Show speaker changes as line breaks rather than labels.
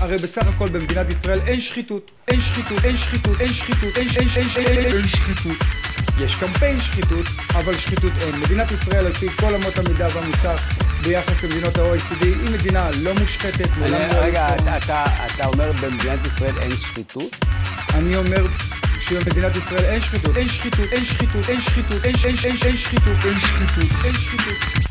הרי בסך הכל במדינת ישראל אין שחיתות, אין שחיתות, אין שחיתות, אין שחיתות, אין אין אין אין שחיתות. יש קמפיין שחיתות, אבל שחיתות אין. מדינת ישראל על פי כל אמות המידה והמוסר ביחס למדינות ה-OECD היא מדינה לא מושחתת, מעולם לא
רגע, אתה- אומר במדינת ישראל אין שחיתות?
אני אומר שבמדינת ישראל אין שחיתות, אין שחיתות, אין שחיתות, אין שחיתות, אין אין אין שחיתות, אין שחיתות, אין שחיתות.